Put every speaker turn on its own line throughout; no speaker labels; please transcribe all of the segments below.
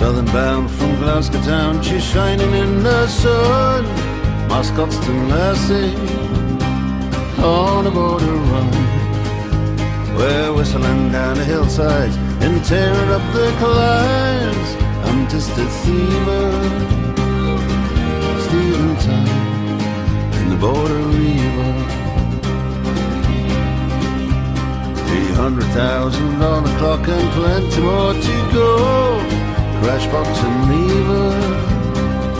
Southern bound from Glasgow town, she's shining in the sun. My Scotstoun lassie on a border run. We're whistling down the hillsides and tearing up the climbs. I'm just a thiever, stealing time in the border Reiver. Three hundred thousand on the clock and plenty more to go. Crashbox and lever,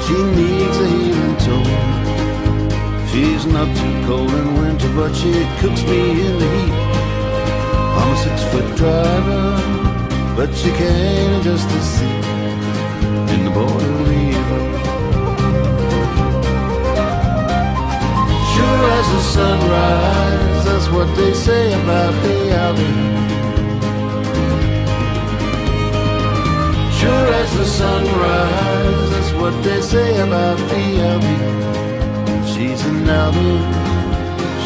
she needs a healing tone. She's not too cold in winter, but she cooks me in the heat. I'm a six foot driver, but she can't adjust the seat in the border Reiver. Sure as the sunrise, that's what they say about the Albion. As the sunrise, that's what they say about the Albion. She's an Albion,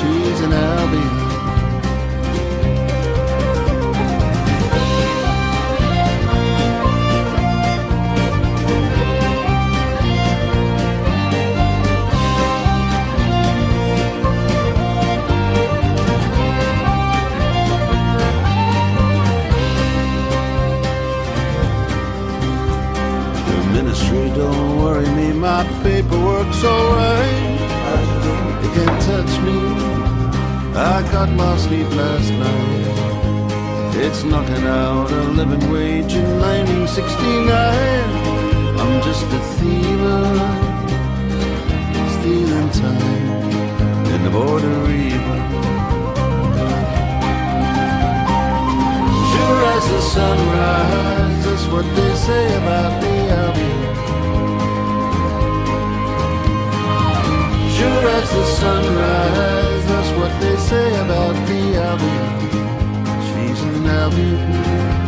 she's an Albion. Don't worry me, my paperwork's alright. You can't touch me. I got my sleep last night. It's knocking out a living wage in 1969. I'm just a thiever, stealing time in the border Reiver. Sure as the sunrise, that's what they say about the Albion. Sure the sunrise, that's what they say about the Albion. She's an Albion.